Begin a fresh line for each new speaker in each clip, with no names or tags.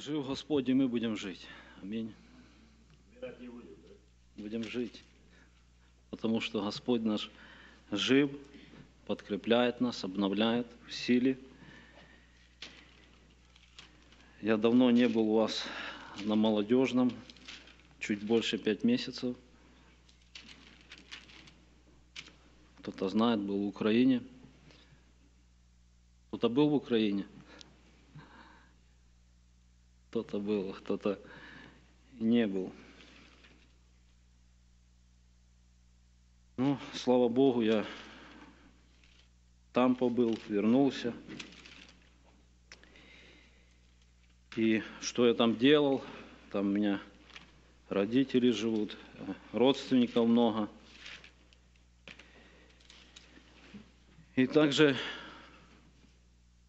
Жив Господь, и мы будем жить. Аминь. Будем жить. Потому что Господь наш жив, подкрепляет нас, обновляет в силе. Я давно не был у вас на молодежном, чуть больше пять месяцев. Кто-то знает, был в Украине. Кто-то был в Украине. Кто-то был, а кто-то не был. Ну, слава Богу, я там побыл, вернулся. И что я там делал? Там у меня родители живут, родственников много. И также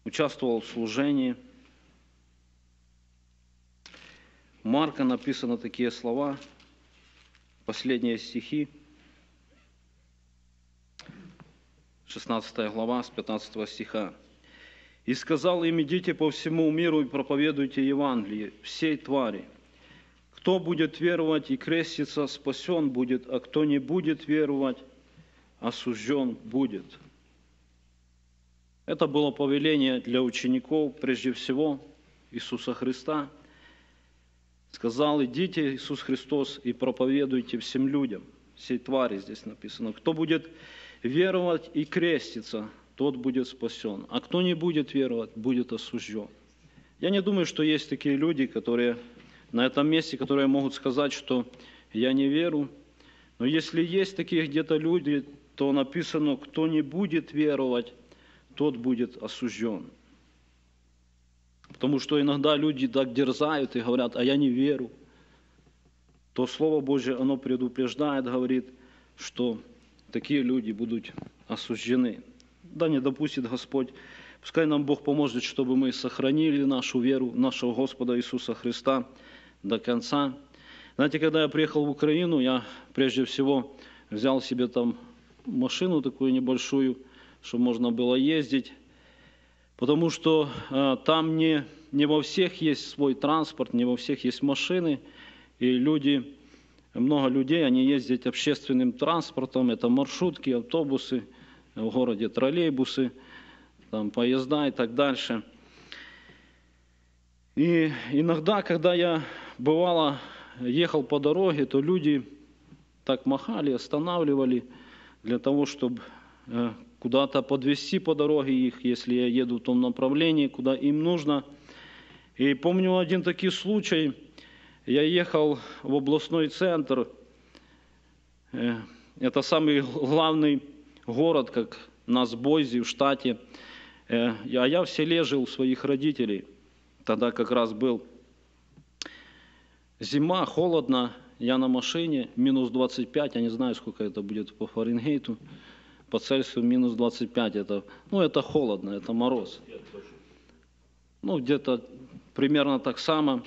участвовал в служении. У Марка написано такие слова, последние стихи, 16 глава с 15 стиха. «И сказал им, идите по всему миру и проповедуйте Евангелие всей твари. Кто будет веровать и креститься, спасен будет, а кто не будет веровать, осужден будет». Это было повеление для учеников, прежде всего, Иисуса Христа. Сказал, идите, Иисус Христос, и проповедуйте всем людям, всей твари здесь написано. Кто будет веровать и креститься, тот будет спасен. А кто не будет веровать, будет осужден. Я не думаю, что есть такие люди, которые на этом месте, которые могут сказать, что я не верю. Но если есть такие где-то люди, то написано, кто не будет веровать, тот будет осужден. Потому что иногда люди так дерзают и говорят, а я не верю. То Слово Божье, оно предупреждает, говорит, что такие люди будут осуждены. Да не допустит Господь. Пускай нам Бог поможет, чтобы мы сохранили нашу веру, нашего Господа Иисуса Христа до конца. Знаете, когда я приехал в Украину, я прежде всего взял себе там машину такую небольшую – чтобы можно было ездить, потому что э, там не, не во всех есть свой транспорт, не во всех есть машины, и люди, много людей, они ездят общественным транспортом, это маршрутки, автобусы, в городе троллейбусы, там, поезда и так дальше. И иногда, когда я бывало ехал по дороге, то люди так махали, останавливали для того, чтобы э, куда-то подвести по дороге их, если я еду в том направлении, куда им нужно. И помню один такой случай. Я ехал в областной центр. Э, это самый главный город, как нас Бойзи в штате. Э, а я в селе жил у своих родителей. Тогда как раз был зима, холодно. Я на машине, минус 25, я не знаю, сколько это будет по Фаренгейту по Цельсию минус 25. Это, ну, это холодно, это мороз. Ну, где-то примерно так само.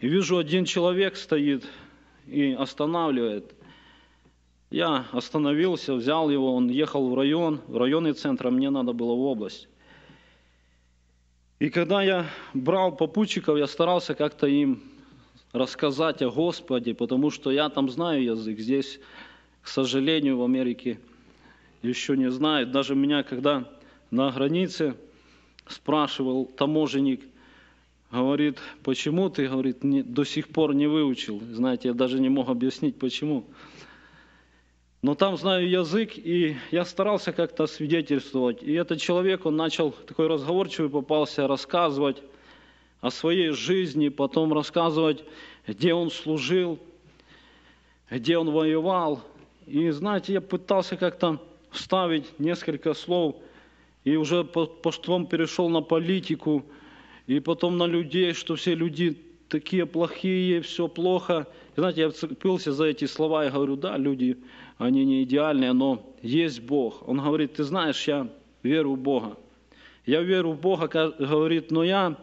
И вижу, один человек стоит и останавливает. Я остановился, взял его, он ехал в район, в районный центр, а мне надо было в область. И когда я брал попутчиков, я старался как-то им рассказать о Господе, потому что я там знаю язык. Здесь, к сожалению, в Америке еще не знает. Даже меня, когда на границе спрашивал таможенник, говорит, почему ты, говорит, не, до сих пор не выучил. Знаете, я даже не мог объяснить, почему. Но там знаю язык, и я старался как-то свидетельствовать. И этот человек, он начал, такой разговорчивый попался, рассказывать о своей жизни, потом рассказывать, где он служил, где он воевал. И знаете, я пытался как-то вставить несколько слов, и уже потом перешел на политику, и потом на людей, что все люди такие плохие, все плохо. И, знаете, я цепился за эти слова и говорю, да, люди, они не идеальные, но есть Бог. Он говорит, ты знаешь, я верю в Бога. Я верю в Бога, говорит, но я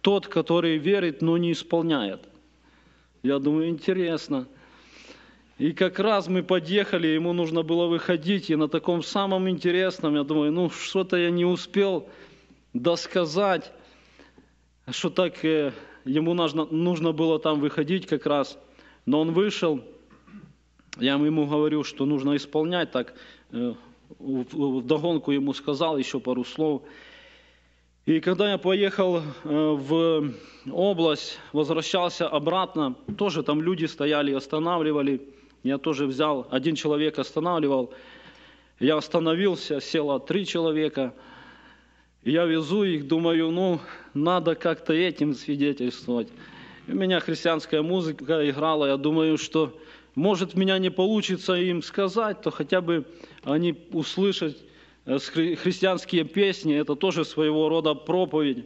тот, который верит, но не исполняет. Я думаю, интересно. И как раз мы подъехали, ему нужно было выходить, и на таком самом интересном, я думаю, ну что-то я не успел досказать, что так э, ему нужно, нужно было там выходить как раз, но он вышел, я ему говорю, что нужно исполнять так, э, догонку ему сказал еще пару слов. И когда я поехал э, в область, возвращался обратно, тоже там люди стояли, останавливали. Я тоже взял, один человек останавливал. Я остановился, село три человека. Я везу их, думаю, ну, надо как-то этим свидетельствовать. У меня христианская музыка играла, я думаю, что может меня не получится им сказать, то хотя бы они услышат э, христианские песни, это тоже своего рода проповедь.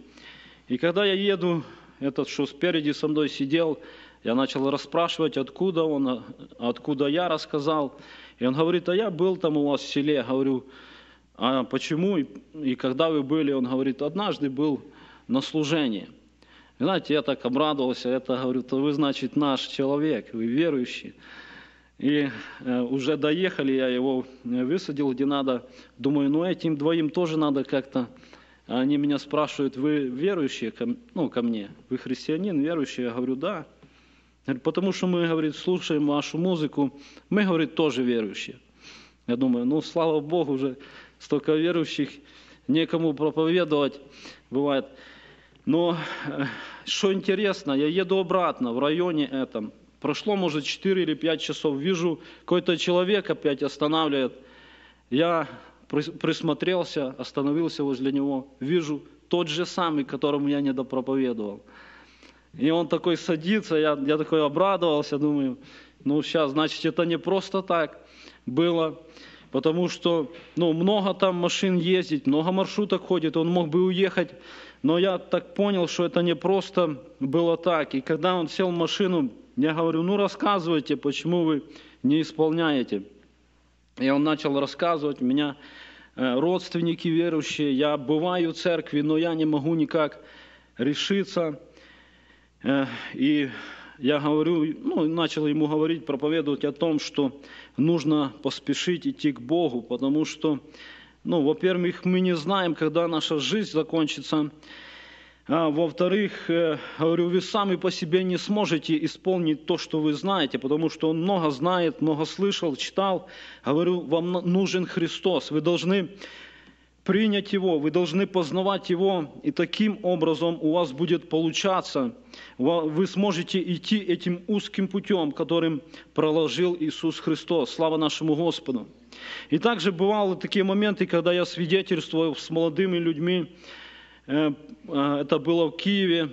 И когда я еду, этот, что спереди со мной сидел, я начал расспрашивать, откуда он, откуда я рассказал. И он говорит, а я был там у вас в селе. Говорю, а почему и когда вы были? Он говорит, однажды был на служении. знаете, я так обрадовался, это, говорю, то вы, значит, наш человек, вы верующий. И э, уже доехали, я его э, высадил где надо. Думаю, ну этим двоим тоже надо как-то. Они меня спрашивают, вы верующие ко, ну, ко мне? Вы христианин, верующий? Я говорю, да. Потому что мы, говорит, слушаем вашу музыку. Мы, говорит, тоже верующие. Я думаю, ну, слава Богу, уже столько верующих, некому проповедовать бывает. Но э, что интересно, я еду обратно в районе этом, Прошло, может, 4 или 5 часов. Вижу, какой-то человек опять останавливает. Я присмотрелся, остановился возле него. Вижу тот же самый, которому я не допроповедовал. И он такой садится, я, я такой обрадовался, думаю, ну сейчас, значит, это не просто так было, потому что ну, много там машин ездить, много маршруток ходит, он мог бы уехать, но я так понял, что это не просто было так. И когда он сел в машину, я говорю, ну рассказывайте, почему вы не исполняете. И он начал рассказывать, меня э, родственники верующие, я бываю в церкви, но я не могу никак решиться. И я говорю, ну, начал ему говорить, проповедовать о том, что нужно поспешить идти к Богу, потому что, ну, во-первых, мы не знаем, когда наша жизнь закончится, а, во-вторых, говорю, вы сами по себе не сможете исполнить то, что вы знаете, потому что он много знает, много слышал, читал. Говорю, вам нужен Христос. Вы должны принять Его, вы должны познавать Его, и таким образом у вас будет получаться. Вы сможете идти этим узким путем, которым проложил Иисус Христос. Слава нашему Господу. И также бывали такие моменты, когда я свидетельствовал с молодыми людьми, Э, э, это было в Киеве,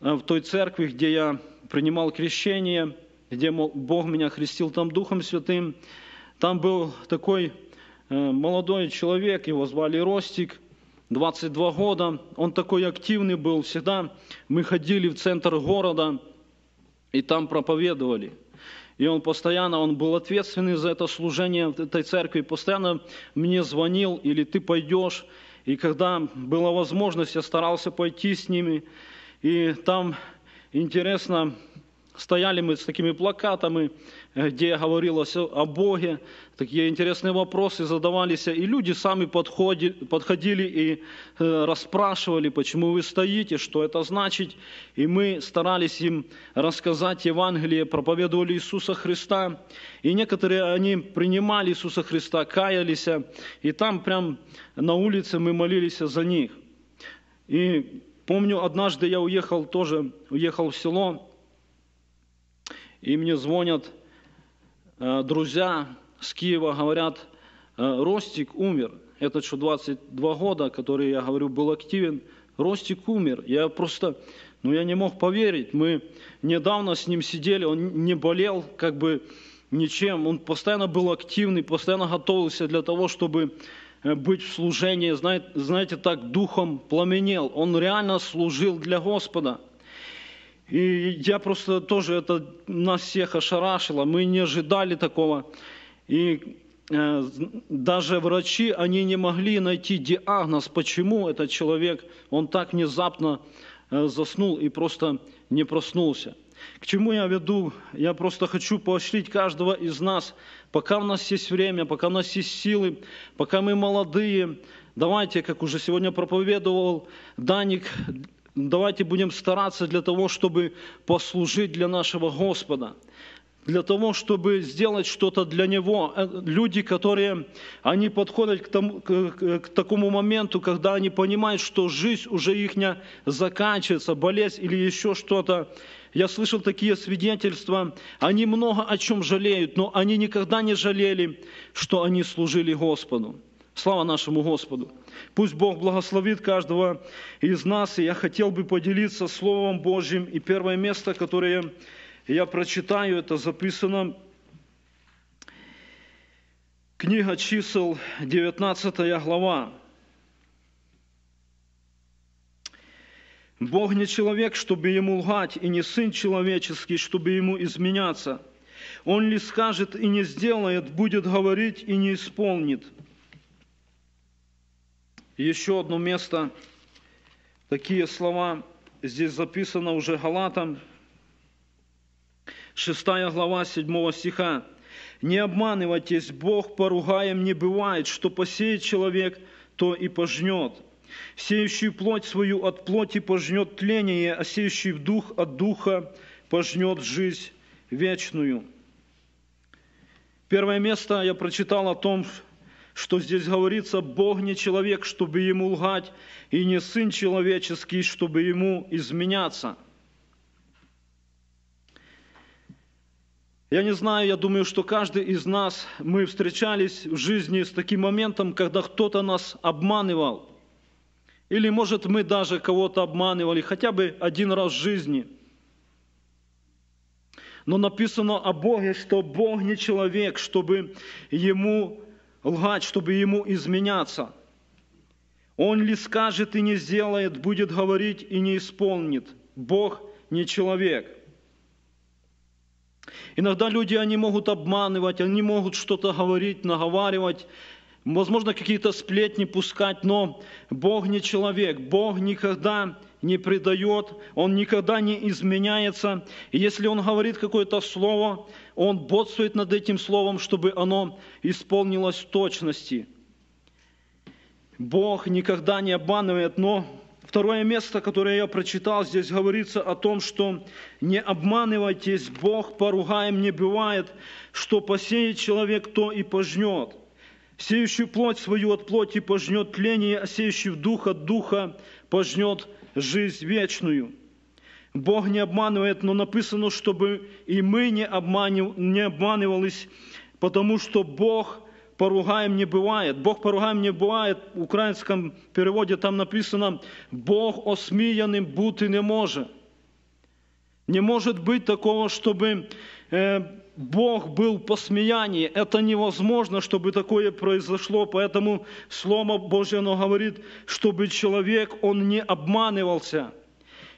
э, в той церкви, где я принимал крещение, где Бог меня крестил там Духом Святым. Там был такой молодой человек, его звали Ростик, 22 года. Он такой активный был, всегда мы ходили в центр города и там проповедовали. И он постоянно, он был ответственный за это служение в этой церкви, постоянно мне звонил, или ты пойдешь, и когда была возможность, я старался пойти с ними. И там, интересно, стояли мы с такими плакатами, где говорилось о Боге, такие интересные вопросы задавались, и люди сами подходили, подходили и э, расспрашивали, почему вы стоите, что это значит. И мы старались им рассказать Евангелие, проповедовали Иисуса Христа. И некоторые, они принимали Иисуса Христа, каялись, и там прям на улице мы молились за них. И помню, однажды я уехал тоже, уехал в село, и мне звонят э, друзья с Киева, говорят, э, Ростик умер. Этот, что 22 года, который, я говорю, был активен, Ростик умер. Я просто, ну я не мог поверить. Мы недавно с ним сидели, он не болел как бы ничем. Он постоянно был активный, постоянно готовился для того, чтобы э, быть в служении, знаете, так духом пламенел. Он реально служил для Господа. И я просто тоже, это нас всех ошарашило, мы не ожидали такого. И э, даже врачи, они не могли найти диагноз, почему этот человек, он так внезапно э, заснул и просто не проснулся. К чему я веду? Я просто хочу поощрить каждого из нас, пока у нас есть время, пока у нас есть силы, пока мы молодые, давайте, как уже сегодня проповедовал Даник, давайте будем стараться для того, чтобы послужить для нашего Господа для того, чтобы сделать что-то для Него. Э, люди, которые, они подходят к, тому, к, к такому моменту, когда они понимают, что жизнь уже их заканчивается, болезнь или еще что-то. Я слышал такие свидетельства, они много о чем жалеют, но они никогда не жалели, что они служили Господу. Слава нашему Господу. Пусть Бог благословит каждого из нас. И я хотел бы поделиться Словом Божьим. И первое место, которое я прочитаю, это записано Книга чисел, 19 глава. Бог не человек, чтобы ему лгать, и не сын человеческий, чтобы ему изменяться. Он ли скажет и не сделает, будет говорить и не исполнит. Еще одно место, такие слова, здесь записано уже Галатам, 6 глава 7 стиха. «Не обманывайтесь, Бог поругаем не бывает, что посеет человек, то и пожнет. Сеющий плоть свою от плоти пожнет тление, а сеющий в дух от духа пожнет жизнь вечную». Первое место я прочитал о том, что здесь говорится, Бог не человек, чтобы ему лгать, и не сын человеческий, чтобы ему изменяться – Я не знаю, я думаю, что каждый из нас, мы встречались в жизни с таким моментом, когда кто-то нас обманывал. Или, может, мы даже кого-то обманывали хотя бы один раз в жизни. Но написано о Боге, что Бог не человек, чтобы ему лгать, чтобы ему изменяться. Он ли скажет и не сделает, будет говорить и не исполнит. Бог не человек. Иногда люди, они могут обманывать, они могут что-то говорить, наговаривать, возможно, какие-то сплетни пускать, но Бог не человек. Бог никогда не предает, Он никогда не изменяется. И если Он говорит какое-то слово, Он бодствует над этим словом, чтобы оно исполнилось в точности. Бог никогда не обманывает, но Второе место, которое я прочитал, здесь говорится о том, что не обманывайтесь, Бог поругаем не бывает, что посеет человек, то и пожнет. Сеющий плоть свою от плоти пожнет тление, а сеющий дух от духа пожнет жизнь вечную. Бог не обманывает, но написано, чтобы и мы не, обманив, не обманывались, потому что Бог – поругаем не бывает. Бог поругаем не бывает. В украинском переводе там написано «Бог осмеянным бути не может». Не может быть такого, чтобы э, Бог был посмеянии. Это невозможно, чтобы такое произошло. Поэтому Слово Божье оно говорит, чтобы человек, он не обманывался –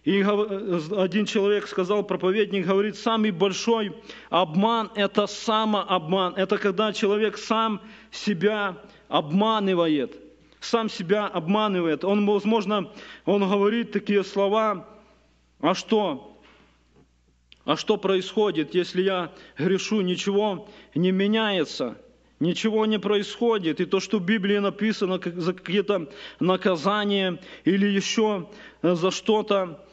и один человек сказал, проповедник говорит, самый большой обман – это самообман. Это когда человек сам себя обманывает. Сам себя обманывает. Он, возможно, он говорит такие слова, а что? А что происходит, если я грешу? Ничего не меняется. Ничего не происходит. И то, что в Библии написано за какие-то наказания или еще за что-то,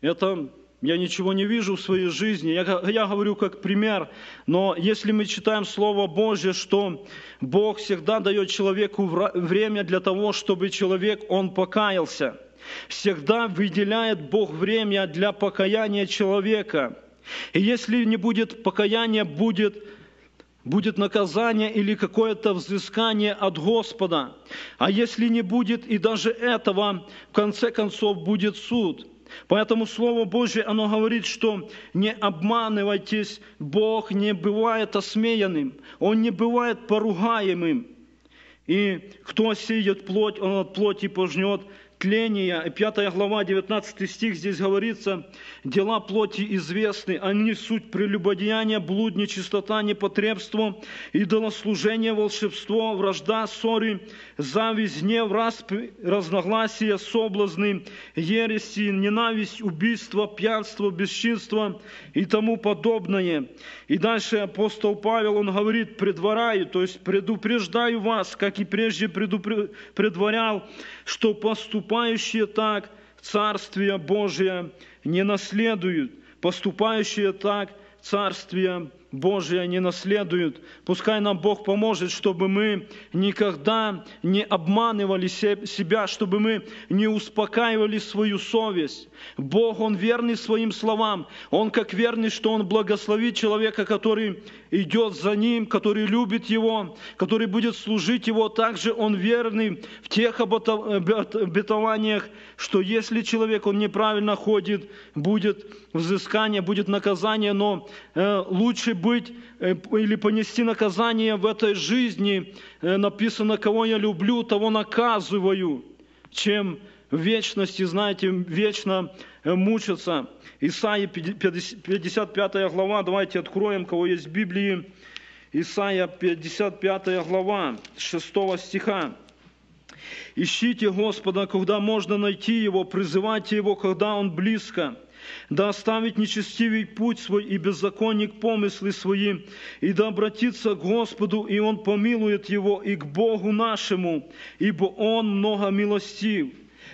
это я ничего не вижу в своей жизни. Я, я говорю как пример. Но если мы читаем Слово Божье, что Бог всегда дает человеку время для того, чтобы человек, он покаялся. Всегда выделяет Бог время для покаяния человека. И если не будет покаяния, будет будет наказание или какое-то взыскание от Господа. А если не будет и даже этого, в конце концов будет суд. Поэтому Слово Божье, оно говорит, что не обманывайтесь, Бог не бывает осмеянным, Он не бывает поругаемым. И кто сеет плоть, он от плоти пожнет тления. 5 глава, 19 стих здесь говорится, «Дела плоти известны, они суть прелюбодеяния, блуд, нечистота, непотребство, идолослужение, волшебство, вражда, ссоры, зависть, гнев, расп, разногласия, соблазны, ереси, ненависть, убийство, пьянство, бесчинство и тому подобное». И дальше апостол Павел, он говорит, предваряю, то есть предупреждаю вас, как и прежде предупреждал, что поступающие так
Царствие Божие не наследуют. Поступающие так Царствие Божие не наследуют. Пускай нам Бог поможет, чтобы мы никогда не обманывали себя, чтобы мы не успокаивали свою совесть. Бог, Он верный своим словам. Он как верный, что Он благословит человека, который идет за Ним, который любит Его, который будет служить Его. Также Он верный в тех обетованиях, что если человек, он неправильно ходит, будет взыскание, будет наказание, но э, лучше быть э, или понести наказание в этой жизни, э, написано, кого я люблю, того наказываю, чем в вечности, знаете, вечно э, мучиться. Исаия 55 глава, давайте откроем, кого есть в Библии. Исаия 55 глава, 6 стиха. «Ищите Господа, когда можно найти Его, призывайте Его, когда Он близко» да оставит нечестивый путь свой и беззаконник помыслы свои, и да обратится к Господу, и Он помилует его, и к Богу нашему, ибо Он много милостив.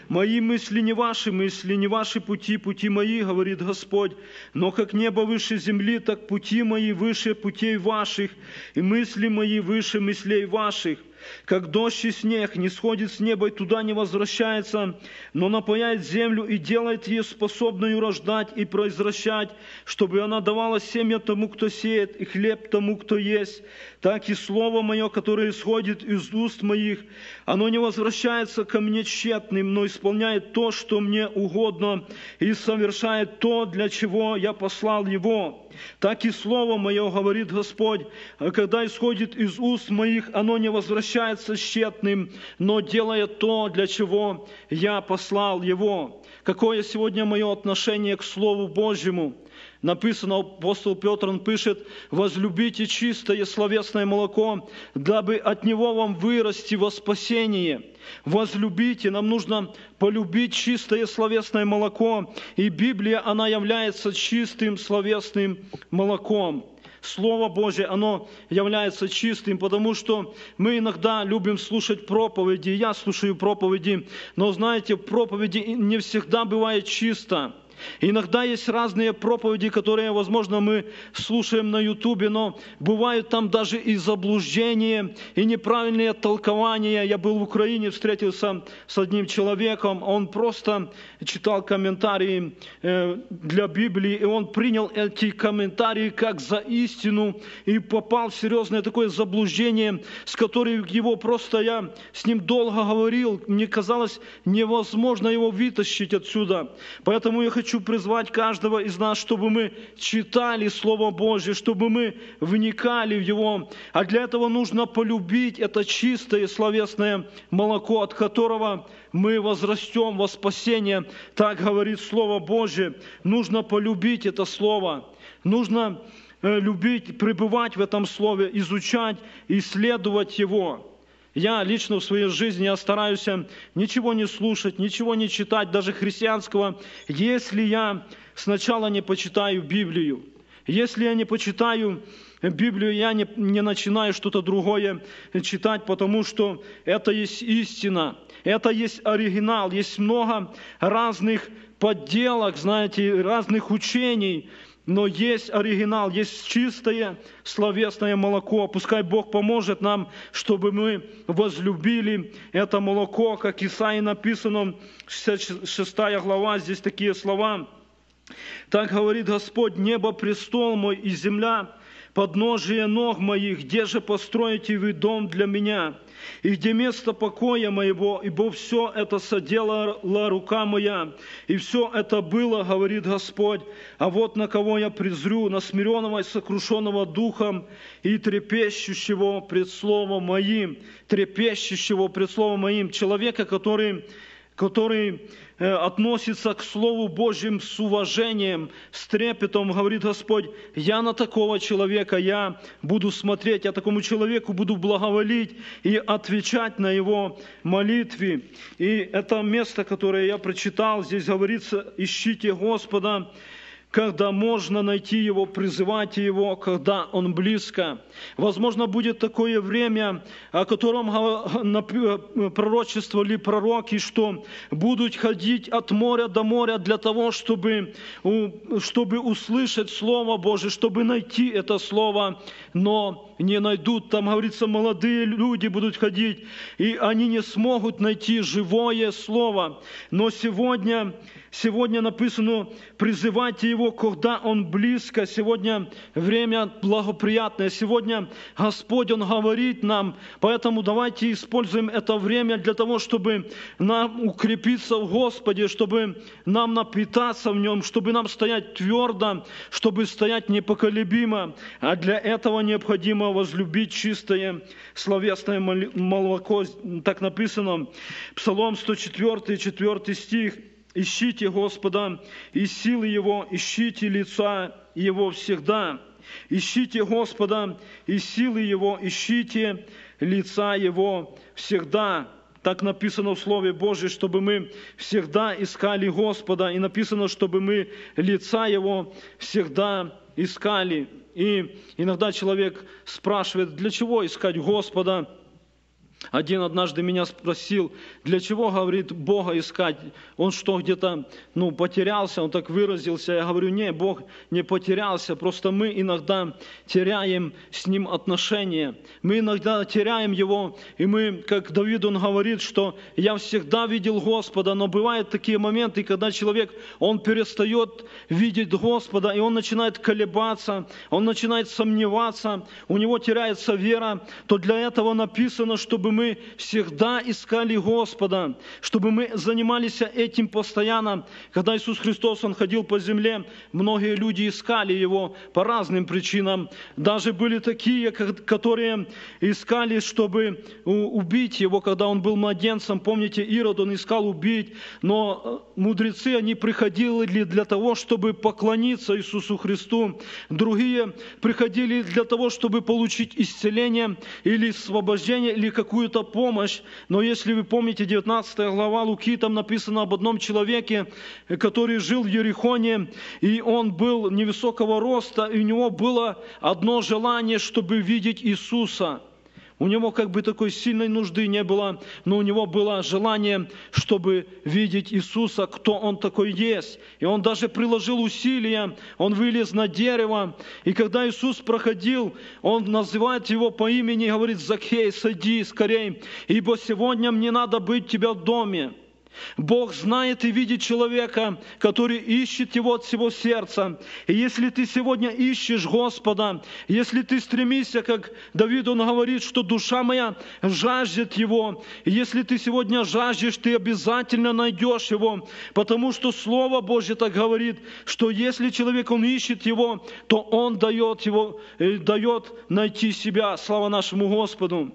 Мои мысли не ваши мысли, не ваши пути, пути мои, говорит Господь. Но как небо выше земли, так пути мои выше путей ваших, и мысли мои выше мыслей ваших как дождь и снег не сходит с неба и туда не возвращается, но напаяет землю и делает ее способную рождать и произвращать, чтобы она давала семя тому, кто сеет, и хлеб тому, кто есть. Так и слово мое, которое исходит из уст моих, оно не возвращается ко мне тщетным, но исполняет то, что мне угодно, и совершает то, для чего я послал его. Так и слово мое, говорит Господь, когда исходит из уст моих, оно не возвращается тщетным, но делает то, для чего я послал его. Какое сегодня мое отношение к Слову Божьему? Написано, апостол Петр, он пишет, «Возлюбите чистое словесное молоко, дабы от него вам вырасти во спасение». Возлюбите, нам нужно полюбить чистое словесное молоко. И Библия, она является чистым словесным молоком. Слово Божье, оно является чистым, потому что мы иногда любим слушать проповеди, я слушаю проповеди, но знаете, проповеди не всегда бывает чисто. Иногда есть разные проповеди, которые, возможно, мы слушаем на Ютубе, но бывают там даже и заблуждения, и неправильные толкования. Я был в Украине, встретился с одним человеком, он просто читал комментарии э, для Библии, и он принял эти комментарии как за истину и попал в серьезное такое заблуждение, с которым его просто я с ним долго говорил, мне казалось невозможно его вытащить отсюда. Поэтому я хочу хочу призвать каждого из нас, чтобы мы читали Слово Божье, чтобы мы вникали в Его. А для этого нужно полюбить это чистое словесное молоко, от которого мы возрастем во спасение. Так говорит Слово Божье. Нужно полюбить это Слово. Нужно э, любить, пребывать в этом Слове, изучать, исследовать его. Я лично в своей жизни я стараюсь ничего не слушать, ничего не читать, даже христианского, если я сначала не почитаю Библию. Если я не почитаю Библию, я не, не начинаю что-то другое читать, потому что это есть истина, это есть оригинал, есть много разных подделок, знаете, разных учений, но есть оригинал, есть чистое словесное молоко. Пускай Бог поможет нам, чтобы мы возлюбили это молоко, как Исаии написано, 66 глава, здесь такие слова. Так говорит Господь, небо престол мой и земля подножие ног моих, где же построите вы дом для меня? И где место покоя моего, ибо все это соделала рука моя, и все это было, говорит Господь, а вот на кого я презрю, на смиренного и сокрушенного духом и трепещущего пред словом моим, трепещущего пред словом моим, человека, который который э, относится к Слову Божьим с уважением, с трепетом, говорит Господь, я на такого человека, я буду смотреть, я такому человеку буду благоволить и отвечать на его молитве. И это место, которое я прочитал, здесь говорится, ищите Господа, когда можно найти Его, призывать Его, когда Он близко. Возможно, будет такое время, о котором пророчествовали пророки, что будут ходить от моря до моря для того, чтобы, чтобы услышать Слово Божие, чтобы найти это Слово, но не найдут. Там говорится, молодые люди будут ходить, и они не смогут найти живое Слово. Но сегодня Сегодня написано, призывайте Его, когда Он близко. Сегодня время благоприятное. Сегодня Господь, Он говорит нам. Поэтому давайте используем это время для того, чтобы нам укрепиться в Господе, чтобы нам напитаться в Нем, чтобы нам стоять твердо, чтобы стоять непоколебимо. А для этого необходимо возлюбить чистое словесное молоко. Так написано. Псалом 104, 4 стих. Ищите Господа и силы Его, ищите лица Его всегда. Ищите Господа и силы Его, ищите лица Его всегда. Так написано в Слове Божьем, чтобы мы всегда искали Господа. И написано, чтобы мы лица Его всегда искали. И иногда человек спрашивает, для чего искать Господа? Один однажды меня спросил, для чего, говорит, Бога искать? Он что, где-то, ну, потерялся? Он так выразился. Я говорю, не, Бог не потерялся, просто мы иногда теряем с Ним отношения. Мы иногда теряем Его, и мы, как Давид, он говорит, что я всегда видел Господа, но бывают такие моменты, когда человек, он перестает видеть Господа, и он начинает колебаться, он начинает сомневаться, у него теряется вера, то для этого написано, чтобы мы всегда искали Господа, чтобы мы занимались этим постоянно. Когда Иисус Христос, Он ходил по земле, многие люди искали Его по разным причинам. Даже были такие, которые искали, чтобы убить Его, когда Он был младенцем. Помните, Ирод, он искал убить, но э, мудрецы, они приходили для того, чтобы поклониться Иисусу Христу. Другие приходили для того, чтобы получить исцеление или освобождение, или какую какую-то помощь, но если вы помните 19 глава Луки, там написано об одном человеке, который жил в Ерихоне, и он был невысокого роста, и у него было одно желание, чтобы видеть Иисуса – у него как бы такой сильной нужды не было, но у него было желание, чтобы видеть Иисуса, кто Он такой есть. И он даже приложил усилия, он вылез на дерево. И когда Иисус проходил, он называет его по имени и говорит, Закхей, сади скорей, ибо сегодня мне надо быть тебя в доме. Бог знает и видит человека, который ищет Его от всего сердца. И если ты сегодня ищешь Господа, если ты стремишься, как Давид, он говорит, что душа моя жаждет Его, и если ты сегодня жаждешь, ты обязательно найдешь Его, потому что Слово Божье так говорит, что если человек, он ищет Его, то Он дает, его, э, дает найти себя. Слава нашему Господу!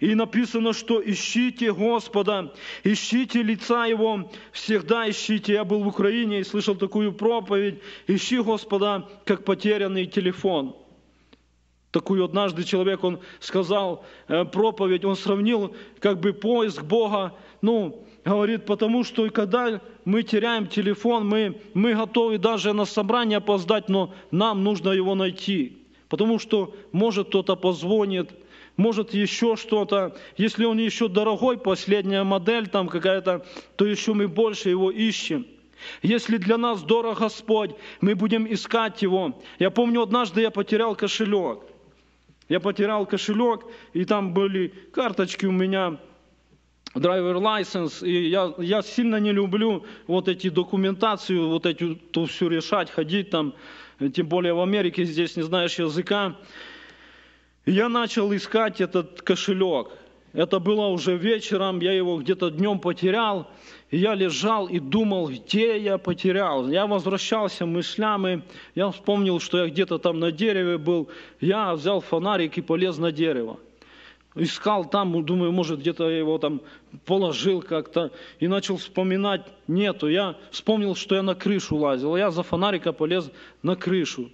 И написано, что ищите Господа, ищите лица Его, всегда ищите. Я был в Украине и слышал такую проповедь, ищи Господа, как потерянный телефон. Такую однажды человек, он сказал э, проповедь, он сравнил как бы поиск Бога, ну, говорит, потому что когда мы теряем телефон, мы, мы готовы даже на собрание опоздать, но нам нужно его найти. Потому что, может, кто-то позвонит, может еще что-то. Если он еще дорогой, последняя модель там какая-то, то еще мы больше его ищем. Если для нас дорог Господь, мы будем искать Его. Я помню, однажды я потерял кошелек. Я потерял кошелек, и там были карточки у меня, драйвер license, и я, я сильно не люблю вот эти документацию, вот эту все решать, ходить там, тем более в Америке здесь не знаешь языка я начал искать этот кошелек. Это было уже вечером, я его где-то днем потерял. И я лежал и думал, где я потерял. Я возвращался мыслями, я вспомнил, что я где-то там на дереве был. Я взял фонарик и полез на дерево. Искал там, думаю, может, где-то я его там положил как-то. И начал вспоминать, нету. Я вспомнил, что я на крышу лазил. Я за фонарика полез на крышу.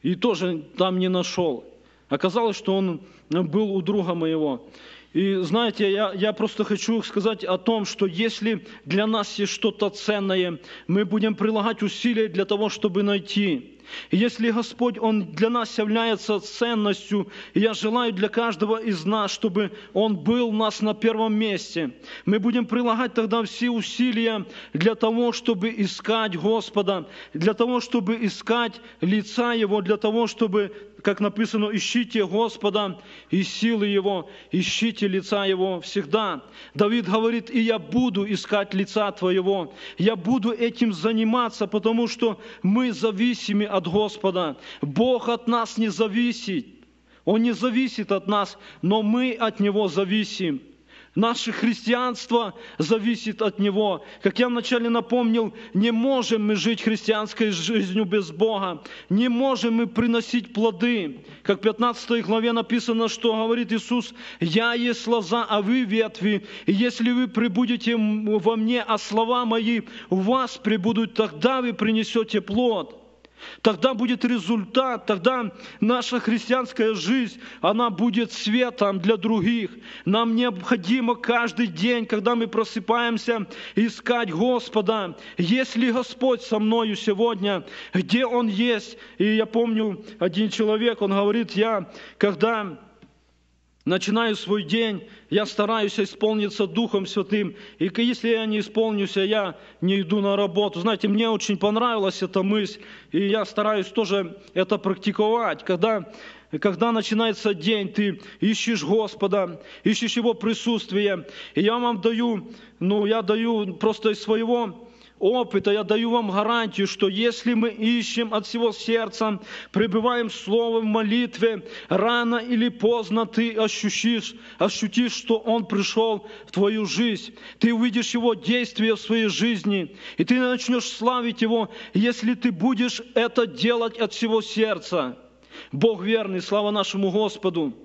И тоже там не нашел. Оказалось, что он был у друга моего. И знаете, я, я просто хочу сказать о том, что если для нас есть что-то ценное, мы будем прилагать усилия для того, чтобы найти. Если Господь, Он для нас является ценностью, я желаю для каждого из нас, чтобы Он был у нас на первом месте, мы будем прилагать тогда все усилия для того, чтобы искать Господа, для того, чтобы искать лица Его, для того, чтобы как написано, ищите Господа и силы Его, ищите лица Его всегда. Давид говорит, и я буду искать лица Твоего, я буду этим заниматься, потому что мы зависимы от Господа. Бог от нас не зависит. Он не зависит от нас, но мы от Него зависим. Наше христианство зависит от Него. Как я вначале напомнил, не можем мы жить христианской жизнью без Бога. Не можем мы приносить плоды. Как в 15 главе написано, что говорит Иисус, «Я есть лоза, а вы ветви. И если вы прибудете во мне, а слова мои у вас прибудут, тогда вы принесете плод». Тогда будет результат, тогда наша христианская жизнь, она будет светом для других. Нам необходимо каждый день, когда мы просыпаемся, искать Господа. Если Господь со мною сегодня, где Он есть? И я помню, один человек, он говорит, я, когда начинаю свой день, я стараюсь исполниться Духом Святым. И если я не исполнюсь, я не иду на работу. Знаете, мне очень понравилась эта мысль, и я стараюсь тоже это практиковать. Когда, когда начинается день, ты ищешь Господа, ищешь Его присутствие. И я вам даю, ну, я даю просто из своего опыта я даю вам гарантию, что если мы ищем от всего сердца, пребываем в Слове, в молитве, рано или поздно ты ощутишь, ощутишь, что Он пришел в твою жизнь. Ты увидишь Его действия в своей жизни, и ты начнешь славить Его, если ты будешь это делать от всего сердца. Бог верный, слава нашему Господу.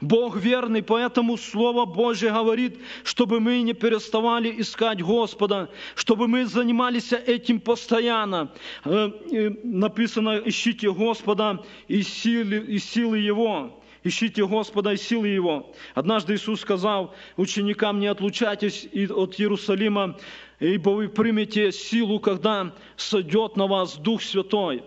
Бог верный, поэтому Слово Божье говорит, чтобы мы не переставали искать Господа, чтобы мы занимались этим постоянно. Э, написано, ищите Господа и силы, и силы Его. Ищите Господа и силы Его. Однажды Иисус сказал ученикам, не отлучайтесь от Иерусалима, ибо вы примете силу, когда сойдет на вас Дух Святой.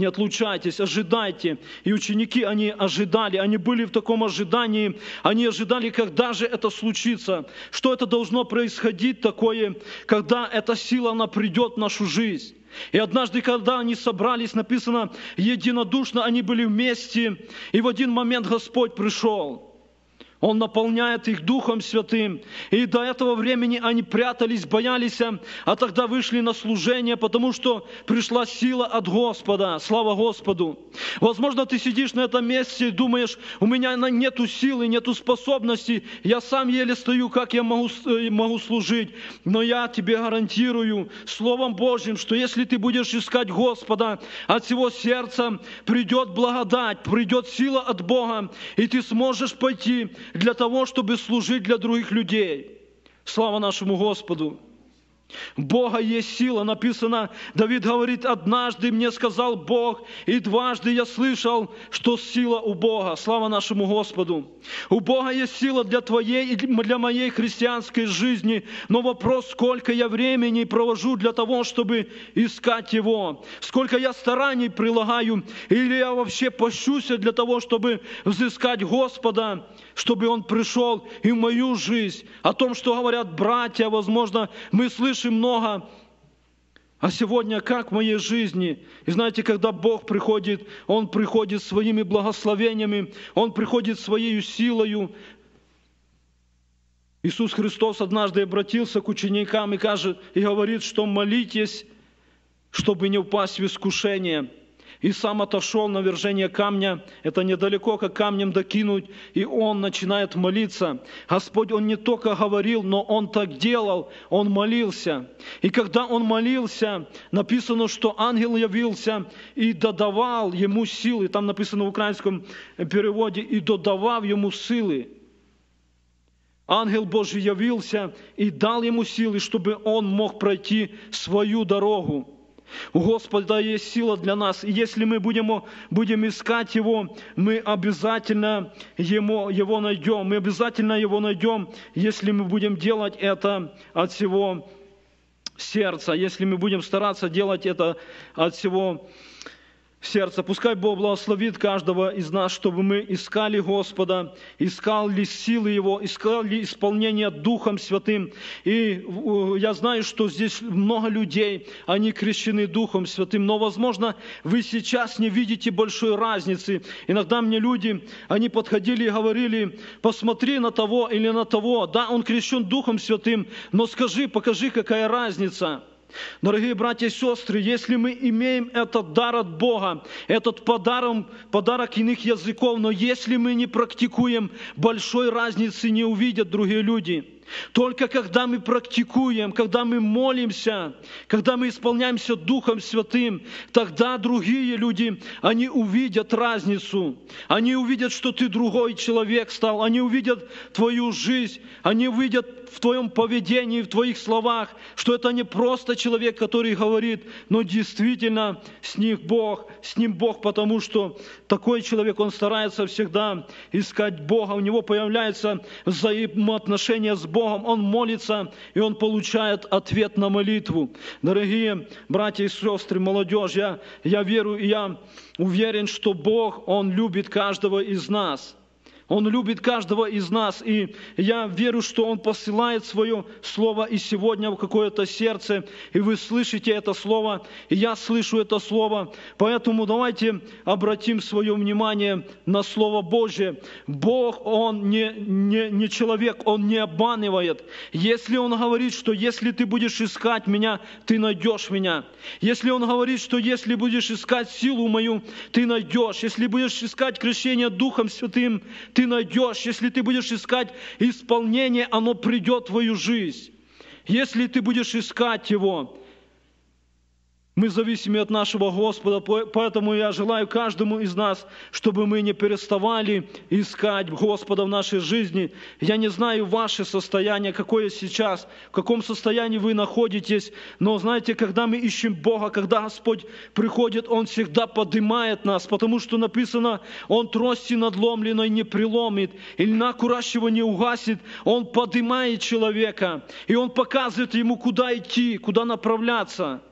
Не отлучайтесь, ожидайте. И ученики, они ожидали, они были в таком ожидании, они ожидали, когда же это случится, что это должно происходить такое, когда эта сила, она придет в нашу жизнь. И однажды, когда они собрались, написано, единодушно они были вместе, и в один момент Господь пришел – он наполняет их Духом Святым. И до этого времени они прятались, боялись, а тогда вышли на служение, потому что пришла сила от Господа. Слава Господу. Возможно, ты сидишь на этом месте и думаешь, у меня нету силы, нету способностей, я сам еле стою, как я могу, э, могу служить. Но я тебе гарантирую Словом Божьим, что если ты будешь искать Господа от всего сердца, придет благодать, придет сила от Бога, и ты сможешь пойти для того, чтобы служить для других людей. Слава нашему Господу! Бога есть сила. Написано, Давид говорит, однажды мне сказал Бог, и дважды я слышал, что сила у Бога. Слава нашему Господу. У Бога есть сила для твоей и для моей христианской жизни, но вопрос, сколько я времени провожу для того, чтобы искать Его, сколько я стараний прилагаю, или я вообще пощусь для того, чтобы взыскать Господа, чтобы Он пришел и в мою жизнь. О том, что говорят братья, возможно, мы слышим много, а сегодня как в моей жизни? И знаете, когда Бог приходит, Он приходит своими благословениями, Он приходит своей силою. Иисус Христос однажды обратился к ученикам и, кажет, и говорит, что молитесь, чтобы не упасть в искушение – и сам отошел на вержение камня. Это недалеко, как камнем докинуть. И он начинает молиться. Господь, он не только говорил, но он так делал. Он молился. И когда он молился, написано, что ангел явился и додавал ему силы. Там написано в украинском переводе, и додавав ему силы. Ангел Божий явился и дал ему силы, чтобы он мог пройти свою дорогу. У Господа есть сила для нас. И если мы будем, будем искать Его, мы обязательно Ему, Его найдем. Мы обязательно Его найдем, если мы будем делать это от всего сердца, если мы будем стараться делать это от всего сердца. Пускай Бог благословит каждого из нас, чтобы мы искали Господа, искали силы Его, искали исполнение Духом Святым. И я знаю, что здесь много людей, они крещены Духом Святым, но, возможно, вы сейчас не видите большой разницы. Иногда мне люди, они подходили и говорили, посмотри на того или на того, да, он крещен Духом Святым, но скажи, покажи, какая разница. Дорогие братья и сестры, если мы имеем этот дар от Бога, этот подарок, подарок иных языков, но если мы не практикуем, большой разницы не увидят другие люди. Только когда мы практикуем, когда мы молимся, когда мы исполняемся Духом Святым, тогда другие люди, они увидят разницу. Они увидят, что ты другой человек стал. Они увидят твою жизнь. Они увидят в твоем поведении, в твоих словах, что это не просто человек, который говорит, но действительно с ним Бог, с ним Бог, потому что такой человек, он старается всегда искать Бога, у него появляется взаимоотношения с Богом, он молится, и он получает ответ на молитву. Дорогие братья и сестры, молодежь, я, я верю и я уверен, что Бог, Он любит каждого из нас – он любит каждого из нас, и я верю, что Он посылает свое слово и сегодня в какое-то сердце, и вы слышите это слово, и я слышу это слово. Поэтому давайте обратим свое внимание на Слово Божье. Бог, Он не, не, не человек, Он не обманывает. Если Он говорит, что если ты будешь искать меня, ты найдешь меня. Если Он говорит, что если будешь искать силу мою, ты найдешь. Если будешь искать крещение Духом Святым, ты ты найдешь, если ты будешь искать исполнение, оно придет в твою жизнь. Если ты будешь искать Его, мы зависимы от нашего Господа, поэтому я желаю каждому из нас, чтобы мы не переставали искать Господа в нашей жизни. Я не знаю ваше состояние, какое сейчас, в каком состоянии вы находитесь, но знаете, когда мы ищем Бога, когда Господь приходит, Он всегда поднимает нас, потому что написано, Он трости надломленной не приломит, и льна куращего не угасит, Он поднимает человека, и Он показывает ему, куда идти, куда направляться.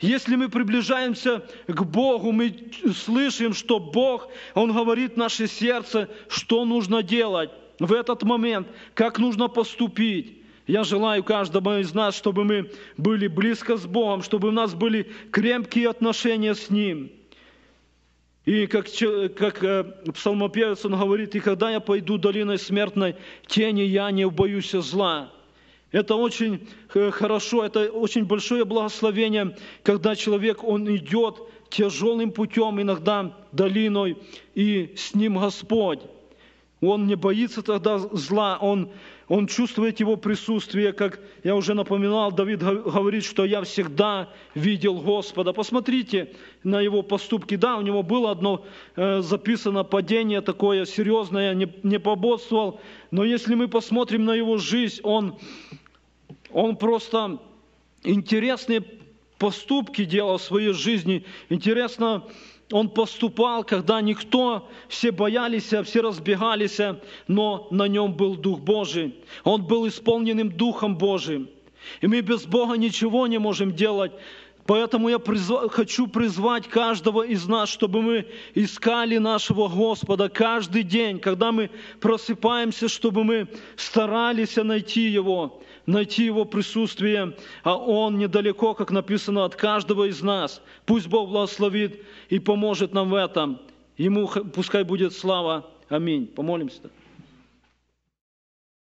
Если мы приближаемся к Богу, мы слышим, что Бог, Он говорит в наше сердце, что нужно делать в этот момент, как нужно поступить. Я желаю каждому из нас, чтобы мы были близко с Богом, чтобы у нас были крепкие отношения с Ним. И как, как э, псалмопевец, он говорит, «И когда я пойду долиной смертной тени, я не убоюсь зла». Это очень э, хорошо, это очень большое благословение, когда человек, он идет тяжелым путем, иногда долиной, и с ним Господь. Он не боится тогда зла, он, он чувствует его присутствие, как я уже напоминал, Давид говорит, что я всегда видел Господа. Посмотрите на его поступки. Да, у него было одно э, записано падение такое серьезное, не, не пободствовал, но если мы посмотрим на его жизнь, он он просто интересные поступки делал в своей жизни. Интересно, он поступал, когда никто, все боялись, все разбегались, но на нем был Дух Божий. Он был исполненным Духом Божиим. И мы без Бога ничего не можем делать. Поэтому я призва, хочу призвать каждого из нас, чтобы мы искали нашего Господа каждый день, когда мы просыпаемся, чтобы мы старались найти Его найти Его присутствие, а Он недалеко, как написано, от каждого из нас. Пусть Бог благословит и поможет нам в этом. Ему пускай будет слава. Аминь. Помолимся.